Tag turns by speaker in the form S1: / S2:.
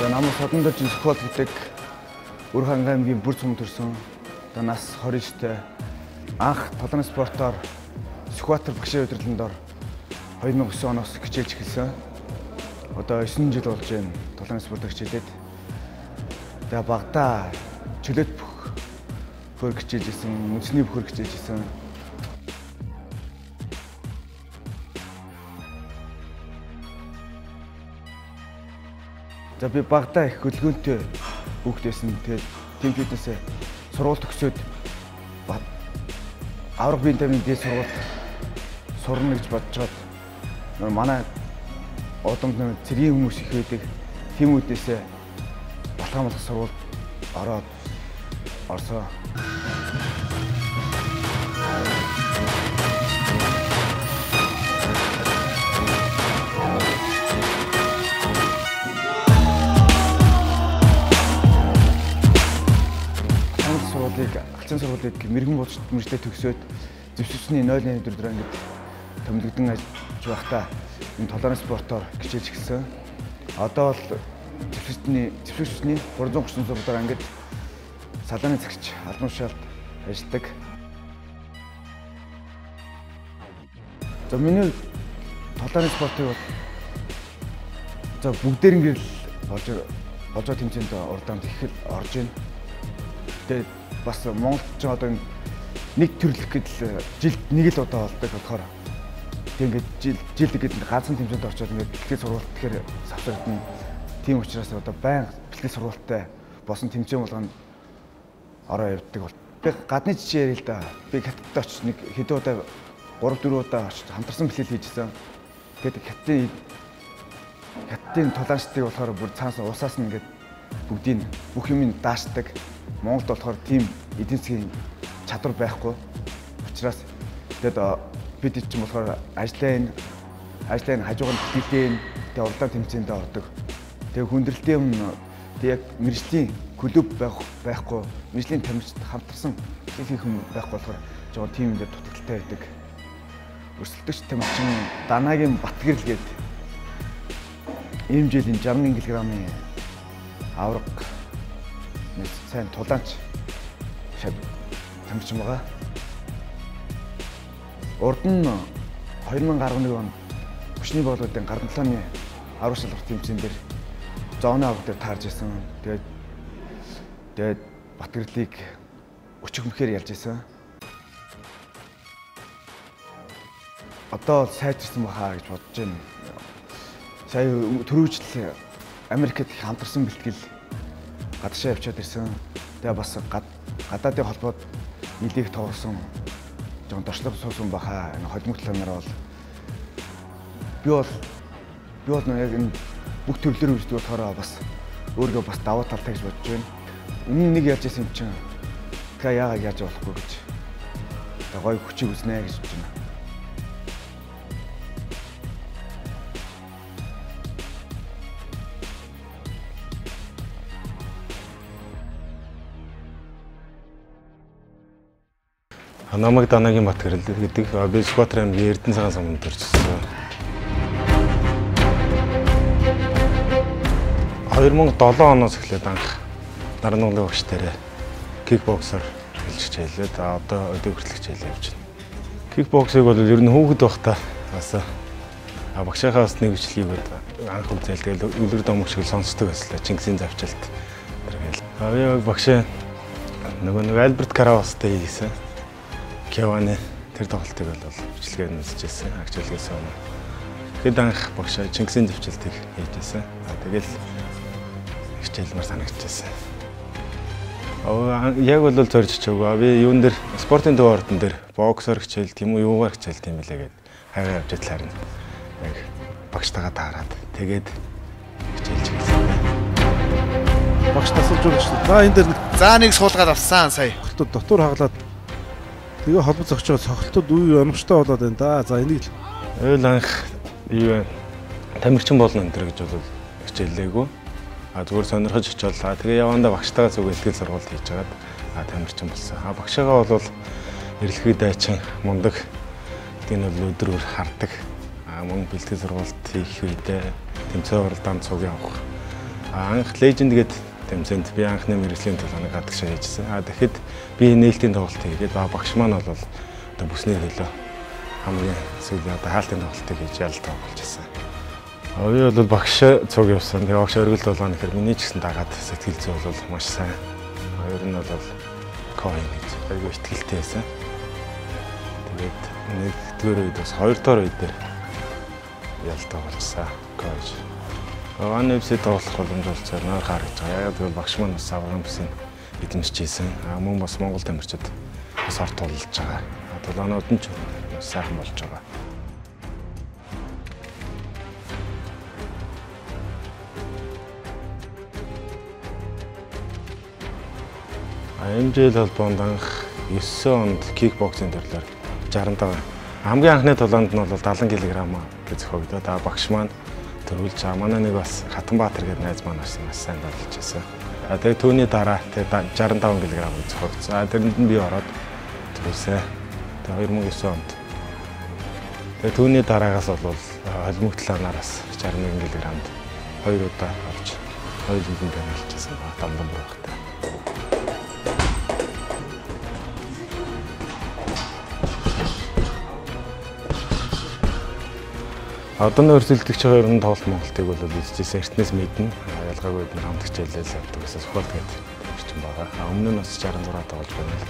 S1: За намайг Содондож Сквот гэдэг Өрхөн аймгийн бүр цум төрсөн. Одоо нас 29-тэй анх толгойн спортоор Скватер багшийн удирдлагын дор 2009 оноос хичээлж эхэлсэн. Одоо 9 жил болж байна толгойн спортоор хичээлээд. Тэгээ багада чөлөөт бүх хөр хичээлжсэн, мөсний бөхөр хичээлжсэн. За би багада их хөлгөөнтэй хүүхдээсэн. Тэгээд тим фитнесээ сургууль төгсөөд авраг биеийн тамирын дээд сургуульд сурна гэж бодцоод манай одомд цэргийн хүмүүс их байдаг. Тимүүдээсээ Батгамлах сургуульд ороод орсоо. Алчин сургуулийг мэрэгэн боловч мэрэгтэй төгсөөд зөвшөөрсний 084 ангид томилогдсон ажиж байхдаа энэ толгойн спортоор хичээж эхэлсэн. Одоо бол зөвшөөрсний зөвшөөрсний 339 дугаар ангид салааны цагч албан тушаалд ажилладаг. За миний толгойн спортыг бол за бүгдээр ингээд болж болж байгаа тэмцээнд урдаанд ихэд орж байна. Тэгээд бас Монголд ч одоо нэг төрлөх гэдэл жилд нэг л удаа болдог болохоор тэг ингээд жил жил гэдэг ганцхан тэмцээнд орчоод ингээд бэлтгэл сургалт тэгэхээр савсагдана. Тийм учраас одоо байн бэлтгэл сургалттай босон тэмцээн болгоно ороо явдаг бол. Би гадны жишээ ярил л да. Би хятадд очиж нэг хэдэн удаа 3 4 удаа очиж хамтарсан бэлтгэл хийжсэн. Тэгээд хятадын хятадын тулаанчдыг болохоор бүр цаанаас усаас нь ингээд бүгдийг бүх юмыг даашдаг. Монголд болохоор тийм эдийн засгийн чадвар байхгүй. Учираас тэгэд бид ч юм болохоор ажлаа энэ ажлаа энэ хажуугаар бэлтгэлээ тэгээ уралдаан тэмцээндээ ордог. Тэгээ хүндрэлтэй юм яг мэржлийн клуб байх байхгүй мэржлийн тамирчид хамтарсан хийх юм байхгүй болохоор жоо тийм дээр дутагдaltaй байдаг. Өрсөлдөгч тамирчин Данагийн Батгэрл гээд ийм жилийн 61 кг-ийн авраг нэг сайн тулаанч шав тамирчин байгаа. Урд нь 2011 онд хүчний боолуудын гарамтлааны авраг шалрах тэмцээн дээр зооны авраг дээр таарж исэн. Тэгээд тэгээд Батгэрлийг өчөг мөхээр ялж исэн. Одоо сайжирсан баха гэж бодож байна. Сая төрөөжл Америкт хамтарсан бэлтгэл гадаашаа явчаад ирсэн. Тэгээ бас гадаадын холбоод нэлийг тоглосон жоон дорчлог суусан баха энэ холимогтлоо нар бол би бол би бол яг энэ бүх төрлөөр үрждэг болохоор бас өөрийгөө бас даваа талтай гэж бодож байна. Өмнө нэг ярьж байсан юм чинь тэгээ яагаад яаж болохгүй гэж. Тэгээ гоё хүчийг үзнэ гэж бодож байна.
S2: Намаг Данагийн бат гэрэл гэдэг би Скватер аймгийн Эрдэнэ цагаан самунд төрчихсөн. 2007 оноос эхлээд анх нарны уулын багш тарай кикбоксер хэлж хичээлээд одоо өдөө хүртэл хичээл явж байна. Кикбоксыг бол ер нь хүүхэд байхдаа бас багшийнхаа бас нэг бичлэгийг анх үзэл тэгэл өвлөр домог шиг сонсдог байсан. Чингисийн завчилт. Тэргээл. Аа багш нөгөө нэг Альберт Каравастай хийсэн Кеваны тэр тоглолтыг бол бичлэгээр нь үзчихсэн. Агчлалгээс өмнө. Хэд анх багш Чингисийн төвчлөлтийг хийжсэн. Тэгэл хичээлмээр санагдчихсан. Аа яг бол зорж чаагаа. Би юун дээр спортын төв ордон дээр боксер хичээл тийм үү юугаар хичээл тийм билээ гээд хайгаа явж итлаар нь яг багштайгаа таарад тэгээд хичээлж гэлээ.
S3: Багш тасалж өгч. За энэ дээр
S1: за нэг суулгаад авсан сая.
S3: Дотор хаглаад Тэгээ холбоо зогчоо цогтод үе оновчтой болоод байна да. За энийг л
S2: ойл анх юу вэ? Тамирчин болно энэ гэж бол хичээллээгүй. А зүгээр сонирхож хичээлээ. Тэгээ явандаа багштайгаа зүг ихтгэл сургалт хийж хагаад а тамирчин болсон. А багшаагаа бол эрэлхий дайчин мундаг тийм бол өдрөөр хардаг. А мөн бэлтгэл сургалт хийх үедээ тэмцээн уралдаанд цуг явах. Анх леженд гээд тэмцээнд би анхны мэрэгжлийн төлөвийг гадагшаа хийжсэн. А тэгэхэд би нээлтийн тоглолт хийгээд багш маань бол одоо бүсний хөлөө хамгийн сүүлийн одоо хаалтын тоглолтыг хийж ялтаа болж ирсэн. Би бол багш цуг явсан. Тэгээ багш өргөл болгоно гэхээр миний ч гэсэн дагаад сэтгэл зүй бол маш сайн. Хоёр нь бол коин гэж айгүй ихтгэлтэй байсан. Тэгээд нэгдүгээр үед бас хоёр дахь үед ялтаа болсон. Коуч. Ван вебсайт тоглох боломж олцоо нөр гаргаж байгаа. Яг тэгвэл багш маань бас аврам бүсийн эдэмшиж ийсэн. А мөн бас Монгол тамирчид бас орт тулж байгаа. Толгоонууд нь ч сайхан болж байгаа. АМЖЛ холбоонд анх 9 онд кикбоксинг төрлөөр 65. Хамгийн анхны толоонд нь бол 70 кг гэж зохиогдоод а багш маань төрүүлж байгаа. Манай нэг бас Хатанбаатар гэдэг найз маань бас маш сайн болж байсан. А тэгээ түүний дараа тэгээ 65 кг зохиогдсон. А тэрэнд нь би ороод төрүүлсэн. Тэгээ 2009 онд. Тэгээ түүний дараагаас бол холимогдлоо нараас 61 кг-д хоёр удаа орж хоёр жилийн танилцсан ба дамдан багтай. Одоо өрсөлдөгч хоёр нь тоглолт Монголтыг бол үзчихсэн эртнээс мэднэ. Ялгаагүй бид хамтгч хэлэл явдаг гэсэн сухал гэдэг орчин байгаа. Өмнө нь бас 66 тоглож байна л